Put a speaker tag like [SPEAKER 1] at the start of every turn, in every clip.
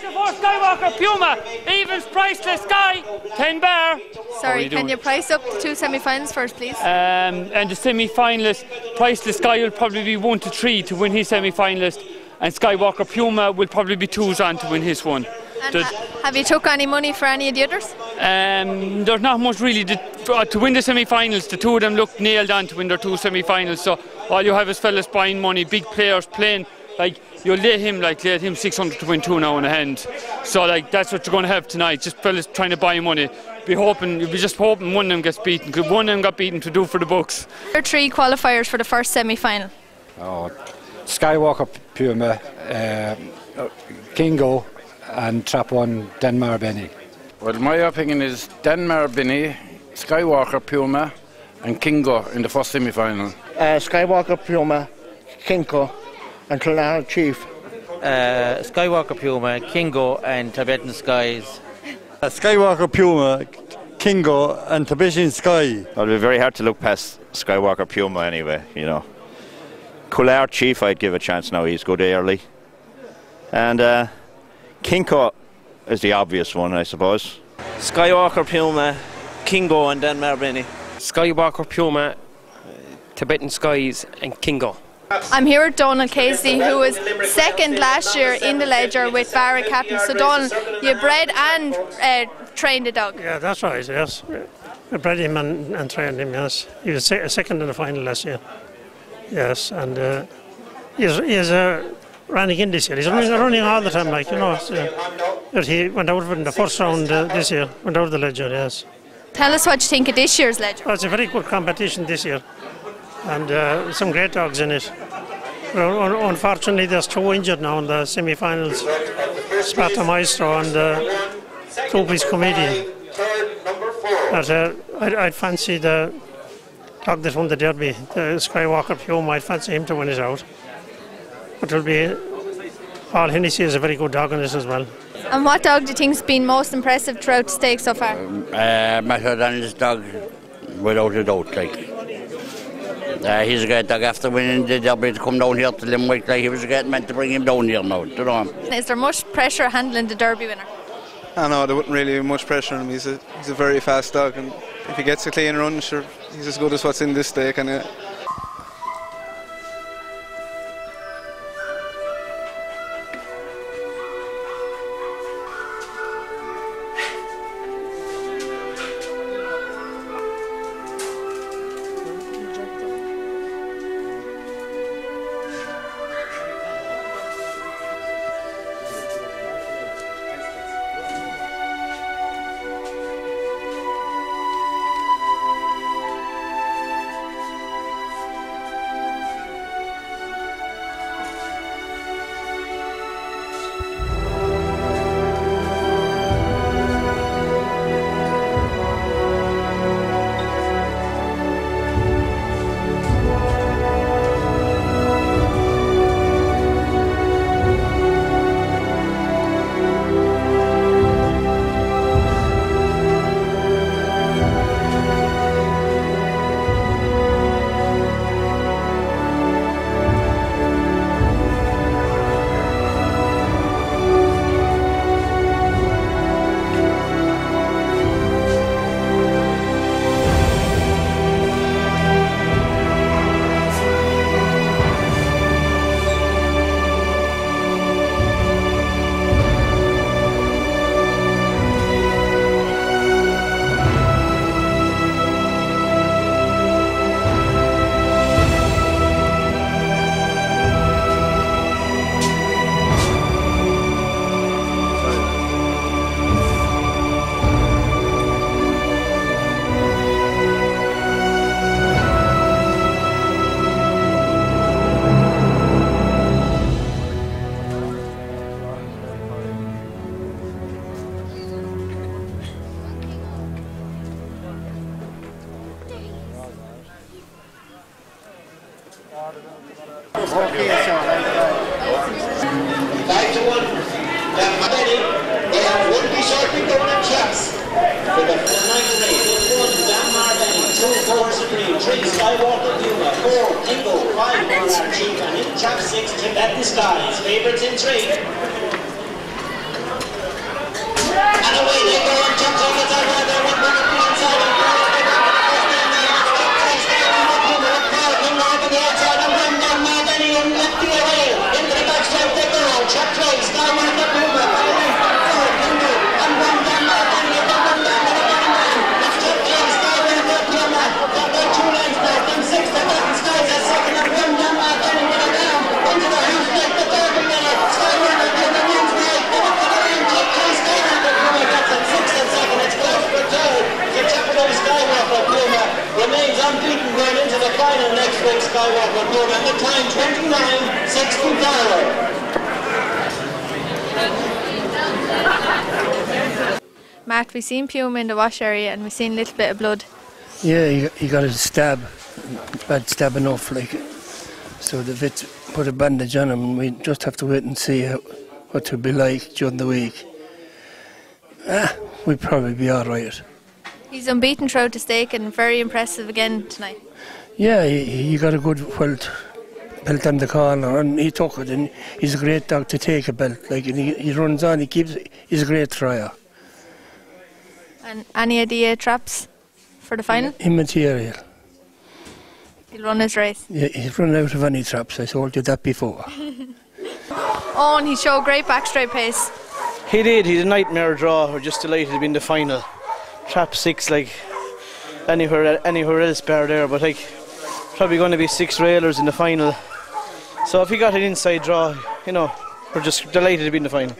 [SPEAKER 1] Five to Skywalker Puma. Evans Priceless Sky. Ten bar.
[SPEAKER 2] Sorry,
[SPEAKER 1] you
[SPEAKER 2] can
[SPEAKER 1] doing?
[SPEAKER 2] you price up the two semi-finals first, please?
[SPEAKER 1] Um, and the semi-finalist, Priceless Sky will probably be one to three to win his semi-finalist, and Skywalker Puma will probably be twos on to win his one.
[SPEAKER 2] and ha- have you took any money for any of the others?
[SPEAKER 1] Um, there's not much really to, uh, to win the semi-finals. The two of them look nailed on to win their two semi-finals. So all you have is fellas buying money, big players playing. Like you'll lay him like lay him 600 to win two now in the hand. So like that's what you're going to have tonight. Just fellas trying to buy money. Be hoping, you'll be just hoping one of them gets beaten. Because one of them got beaten to do for the books.
[SPEAKER 2] There are three qualifiers for the first semi-final.
[SPEAKER 3] Oh, Skywalker Puma, uh, Kingo, and Trap One Denmar Benny.
[SPEAKER 4] Well, my opinion is Denmar Benny, Skywalker Puma, and Kingo in the first semi final.
[SPEAKER 5] uh, Skywalker Puma, Kingo, and Tulare Chief.
[SPEAKER 6] uh, Skywalker Puma, Kingo, and Tibetan Skies.
[SPEAKER 7] Skywalker Puma, Kingo, and Tibetan Sky.
[SPEAKER 8] Well, it'll be very hard to look past Skywalker Puma anyway, you know. Kular Chief, I'd give a chance now, he's good early. And uh, Kingo is the obvious one, I suppose.
[SPEAKER 9] Skywalker Puma, Kingo and then Marbini.
[SPEAKER 10] Skywalker Puma, Tibetan Skies, and Kingo.
[SPEAKER 2] I'm here with Donald Casey, who was second last year in the Leger with Barry Captain. So, Donald, you bred and uh, trained the dog.
[SPEAKER 11] Yeah, that's right, yes. I bred him and, and trained him, yes. He was se- second in the final last year. Yes, and uh, he's, he's uh, running in this year. He's running, running all the time, like, you know. So, but he went out in the first round uh, this year, went out of the Leger, yes.
[SPEAKER 2] Tell us what you think of this year's Leger.
[SPEAKER 11] Well, it's a very good competition this year, and uh, some great dogs in it. Well, un- unfortunately, there's two injured now in the semi-finals. Sparta Maestro and uh, Droopy's Comedian. But uh, I'd, I'd fancy the dog that won the Derby, the Skywalker Puma, I'd fancy him to win it out. But it'll be Paul Hennessy is a very good dog in this as well.
[SPEAKER 2] And what dog do you think's been most impressive throughout the stakes so far?
[SPEAKER 12] Uh, Matt O'Donnell's dog, without a doubt, like. Uh, he's a great dog after winning the derby to come down here to Limerick. Like he was a great man to bring him down here now. Do you know?
[SPEAKER 2] Is there much pressure handling the Derby winner?
[SPEAKER 13] I know there wouldn't really be much pressure on him. He's a he's a very fast dog, and if he gets a clean run, sure, he's as good as what's in this stake. And uh,
[SPEAKER 14] Five to one. Madeni, they have one the one, two, three, Skywalker Puma, four, five, and in six, Tibetan Skies. Favourites in three. And away they go and jumps over the side. The. Final next. Skywalker Puma at the time 29 65.
[SPEAKER 2] Matt, we seen Puma in the wash area and we seen a little bit of blood.
[SPEAKER 15] Yeah, he, he got a stab, bad stab enough, like. So the vet put a bandage on him, and we just have to wait and see how, what it'll be like during the week. Ah, we'll probably be all right.
[SPEAKER 2] He's unbeaten throughout the stake and very impressive again tonight.
[SPEAKER 15] Yeah, he, he got a good belt, belt on the corner, and he took it, and he's a great dog to take a belt. Like, and he, he runs on, he keeps, he's a great trier.
[SPEAKER 2] And any idea traps for the final?
[SPEAKER 15] Immaterial.
[SPEAKER 2] He'll run his race.
[SPEAKER 15] Yeah, he's run out of any traps, I told you that before.
[SPEAKER 2] Oh, and he showed great backstraight pace.
[SPEAKER 16] He did. He had a nightmare draw. We're just delighted to be in the final. Trap six, like anywhere anywhere else bar there, but like probably going to be six railers in the final. So if he got an inside draw, you know, we're just delighted to be in the final.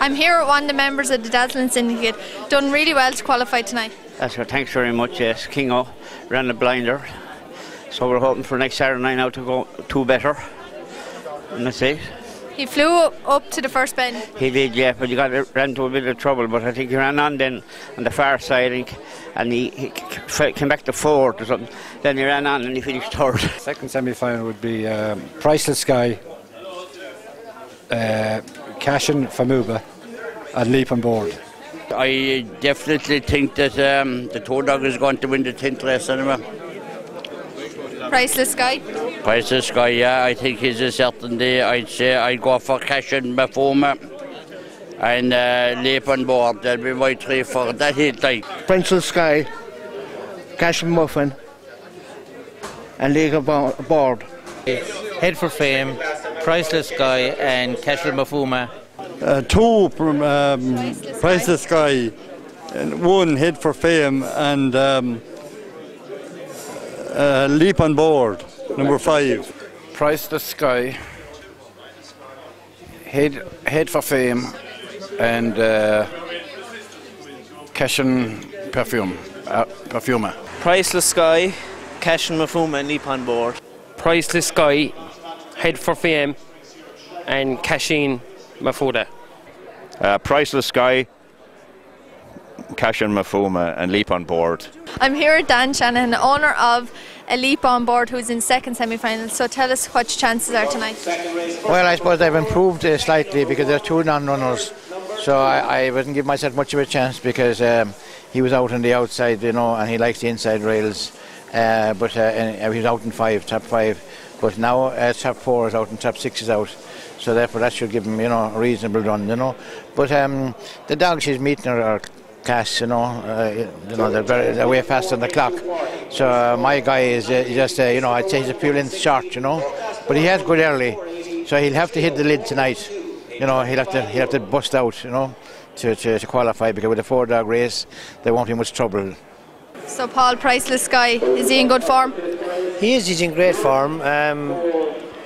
[SPEAKER 2] I'm here with one of the members of the Dazzling Syndicate. Done really well to qualify tonight.
[SPEAKER 17] That's right. Thanks very much. Yes, Kingo ran the blinder, so we're hoping for next Saturday night now to go two better. And that's it.
[SPEAKER 2] He flew up, up to the first bend.
[SPEAKER 17] He did, yeah, but he got ran into a bit of trouble. But I think he ran on then on the far side, I think, and he, he came back to fourth or something. Then he ran on and he finished third.
[SPEAKER 3] Second semi final would be um, Priceless Sky, uh, Cashin Famuba, and Leap on Board.
[SPEAKER 12] I definitely think that um, the Tour Dog is going to win the 10th race anyway.
[SPEAKER 2] Priceless Sky?
[SPEAKER 12] Priceless Sky, yeah, I think he's a certainty. I'd say I'd go for Cash and Bafoma and uh, Leap on Board. That'll be my three for that hit like.
[SPEAKER 5] Princess Sky, Cash and Muffin, and League of Board.
[SPEAKER 6] Head for Fame, Priceless Sky, and Cashel Mafuma.
[SPEAKER 7] Uh, two from um, Priceless Sky, and one Head for Fame, and um, uh, Leap on Board, number five.
[SPEAKER 4] Priceless Sky, Head, head for Fame, and uh, Cashin Perfume, uh, Perfumer.
[SPEAKER 9] Priceless Sky, Cashin Perfume, and Leap on Board.
[SPEAKER 10] Priceless Sky, Head for Fame, and Cashin Mafuda.
[SPEAKER 8] Uh, Priceless Sky, Cash and Mafuma, and Leap on Board.
[SPEAKER 2] I'm here with Dan Shannon, owner of a Leap on Board, who's in second semi final. So tell us what your chances are tonight.
[SPEAKER 18] Well, I suppose they've improved uh, slightly because there are two non-runners. So I, I wouldn't give myself much of a chance because um, he was out on the outside, you know, and he likes the inside rails. Uh, but uh, and he was out in five, top five. But now uh, top four is out and top six is out. So therefore that should give him, you know, a reasonable run, you know. But um, the dogs he's meeting are, are class, you know. Uh, you know, they're, very, they're way faster than the clock. So uh, my guy is uh, just, uh, you know, I'd say he's a few lengths short, you know. But he has good early, so he'll have to hit the lid tonight. You know, he'll have to he'll have to bust out, you know, to, to, to qualify because with a four dog race, there won't be much trouble.
[SPEAKER 2] So Paul Priceless Sky, is he in good form?
[SPEAKER 19] He is, he's in great form. Um,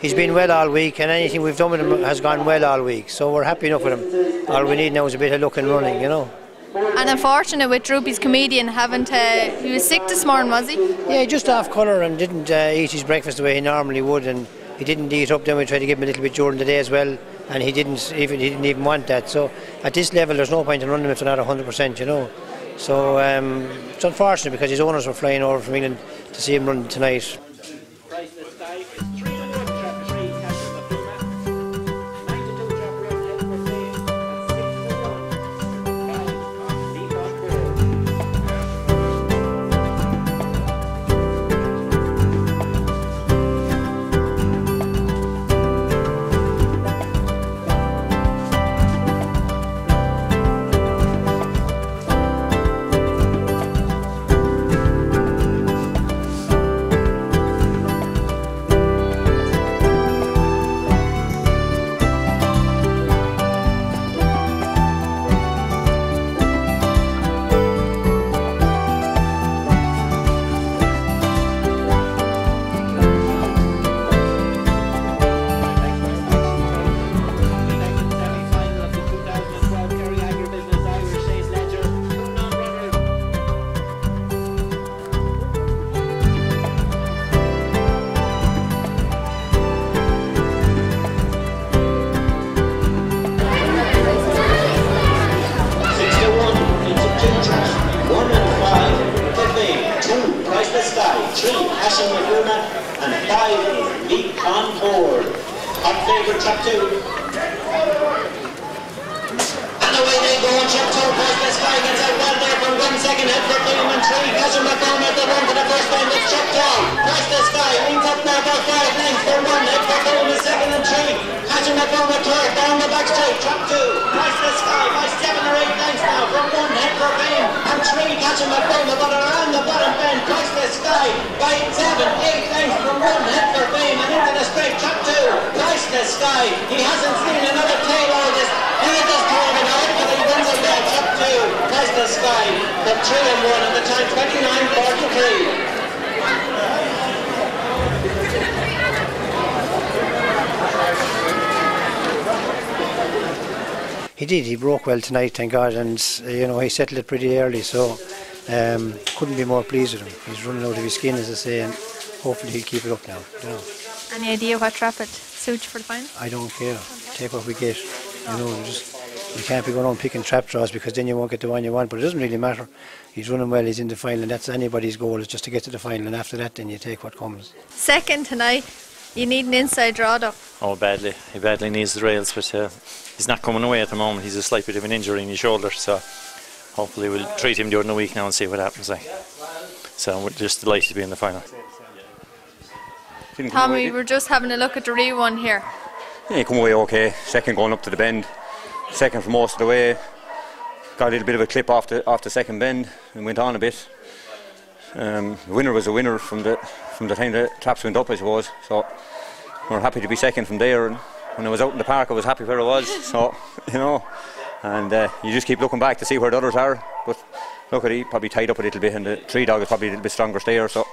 [SPEAKER 19] he's been well all week, and anything we've done with him has gone well all week. So we're happy enough with him. All we need now is a bit of luck and running, you know.
[SPEAKER 2] And unfortunate with Droopy's comedian, haven't uh, he was sick this morning, was he?
[SPEAKER 19] Yeah, he just off colour and didn't uh, eat his breakfast the way he normally would, and he didn't eat up. Then we tried to give him a little bit during the day as well, and he didn't even he didn't even want that. So at this level, there's no point in running if they're not 100%, you know. So um, it's unfortunate because his owners were flying over from England to see him run tonight.
[SPEAKER 14] 5, on board. Hot favorite, chap 2. And away they go on chip 2, boys, this guy gets out well there from 1 second, head for Cleveland 3, Gasher McCown at the 1 for the first bend. it's chap two, Priceless Sky, leans up now by 5 lengths for 1, head for Cleveland 2nd and 3, Gasher McCown with 3rd, down the back straight, chap 2, Priceless Sky by 7 or 8 lengths now from 1, head for Cleveland, and 3, Gasher McCown, about around the bottom bend, Priceless Sky by 7, one, head for fame, and into the straight, trap two. Priceless sky, he hasn't seen another tail all this. He is just it out, but he wins it there, trap two. Priceless sky, the three and one, and the time 29.43.
[SPEAKER 19] He did. He broke well tonight, thank God, and uh, you know he settled it pretty early. So um, couldn't be more pleased with him. He's running out of his skin, as I say, hopefully he'll keep it up now. You know,
[SPEAKER 2] Any idea what trap it suits for the final?
[SPEAKER 19] I don't care. Take what we get. You know, just you can't be going on picking trap draws because then you won't get the one you want. But it doesn't really matter. He's running well. He's in the final, and that's anybody's goal is just to get to the final. And after that, then you take what comes.
[SPEAKER 2] Second tonight, you need an inside draw though.
[SPEAKER 20] Oh, badly. He badly needs the rails, but uh, he's not coming away at the moment. He's a slight bit of an injury in his shoulder, so hopefully we'll treat him during the week now and see what happens. Like. So we're just delighted to be in the final.
[SPEAKER 2] Tommy, we were just having a look at the re-one here.
[SPEAKER 21] Yeah, come away okay. Second going up to the bend. Second for most of the way. Got a little bit of a clip off the off the second bend and went on a bit. Um, the winner was a winner from the from the time the traps went up, I suppose. So we're happy to be second from there. And when I was out in the park, I was happy where I was. So you know, and uh, you just keep looking back to see where the others are. But look at he probably tied up a little bit, and the three dog is probably a little bit stronger there. So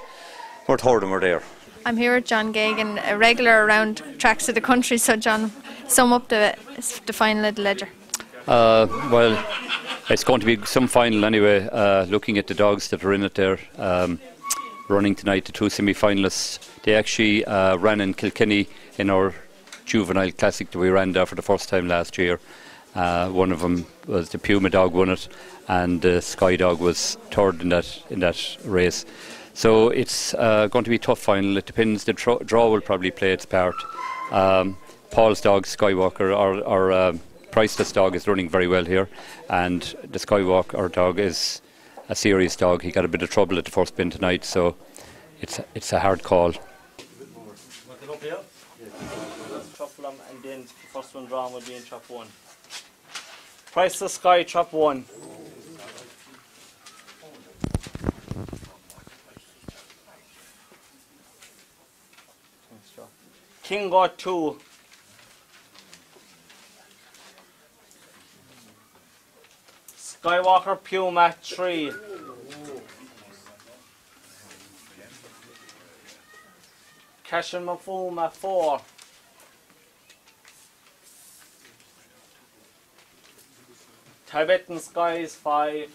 [SPEAKER 21] we're third and we're there.
[SPEAKER 2] I'm here with John Gagan, a regular around tracks of the country. So, John, sum up the, the final of the Leger.
[SPEAKER 22] Uh, well, it's going to be some final anyway. Uh, looking at the dogs that are in it there, um, running tonight, the two semi-finalists. They actually uh, ran in Kilkenny in our juvenile classic that we ran there for the first time last year. Uh, one of them was the Puma dog won it, and the Sky dog was third in that in that race. So it's uh, going to be a tough final. It depends. The draw will probably play its part. Um, Paul's dog, Skywalker, our, our um, priceless dog, is running very well here, and the Skywalker dog is a serious dog. He got a bit of trouble at the first bin tonight, so it's it's a hard call.
[SPEAKER 9] And then the first one drawn will be in one. Price the sky, trap one. King got two. Skywalker Puma three. Cashin Mafuma four. Tibetan Skies five.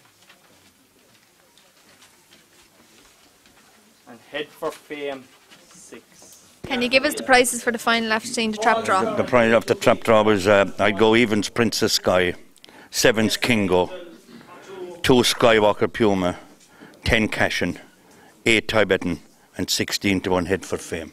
[SPEAKER 9] And Head for Fame six.
[SPEAKER 2] Can you give us the prices for the final after seeing the trap draw?
[SPEAKER 8] The price of the trap draw was uh, I'd go evens Princess Sky, sevens Kingo, two Skywalker Puma, ten Cashin, eight Tibetan, and 16 to one head for fame.